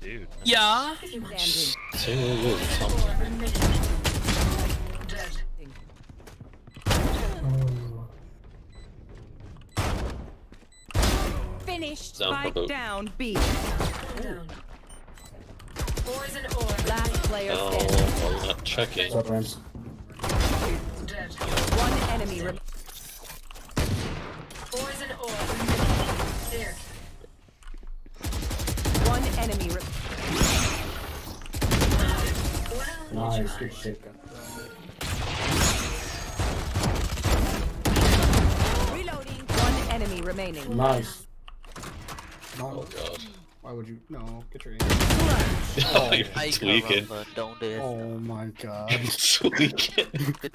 Dude. Yeah. Standing. Two. Finished. Down Spike down. B. Poison. Last player Oh, standing. well, not checking. Up, One enemy rem- Poison orb. Enemy rem- Nice, good shit. Reloading. One enemy remaining. Nice. Oh god. why would you? No, get your. Oh, you're I tweaking. cover, but don't do it. Oh my god. tweaking.